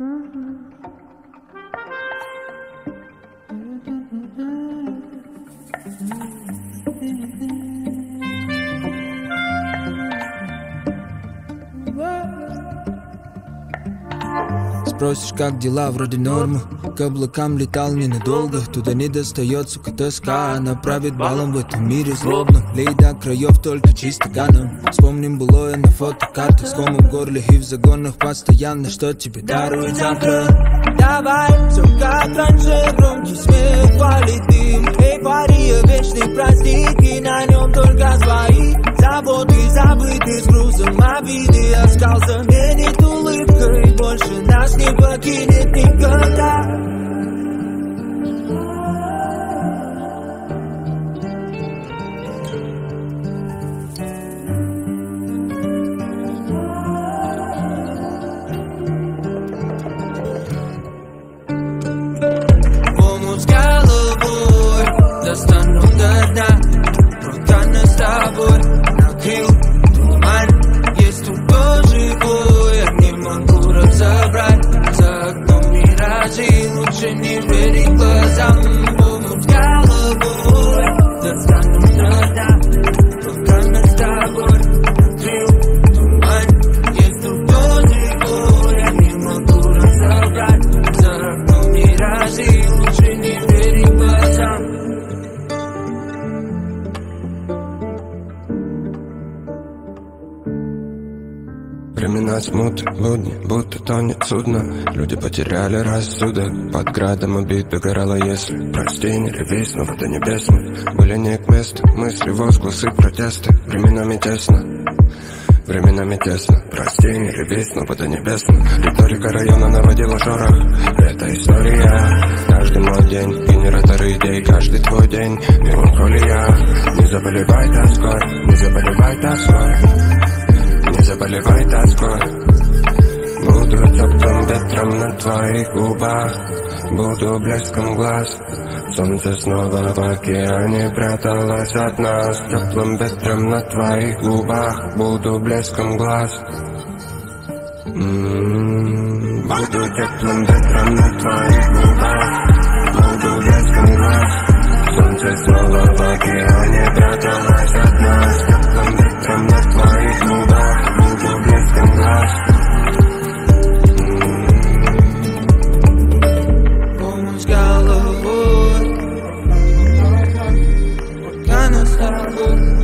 Спросишь, как дела, вроде нормы К облакам летал ненадолго. Туда не достает, сука, тоска Она правит балом. В этом мире злобно. Лей до краев только чисто ганом. Вспомним былое на фотокартах С комом в горле и в загонах Постоянно, что тебе дарует завтра? Давай, все как раньше Громкий смех, валит дым Эйфория, вечный праздник И на нем только свои Заботы забыты с грузом Обиды, оскал заменит улыбкой Больше нас не покинет никогда Времена смуты, будни, будто тонет судно. Люди потеряли рассудок Под градом обид догорало если Прости, не реви, снова до небесных Были не к месту, мысли, возгласы, протесты. Временами тесно Временами тесно. Прости, не реви, снова до небесных Риторика района наводила шорох. Это история. Каждый мой день Генераторы идей. Каждый твой день Меланхолия. Не заболевай тоской Не заболевай тоской ветром на твоих губах Буду блеском глаз. Солнце снова в океане пряталось от нас. Теплым ветром на твоих губах Буду блеском глаз. М-м-м. Буду теплым ветром на твоих губах Буду блеском глаз. Солнце снова в океане пряталось от нас Tá bom.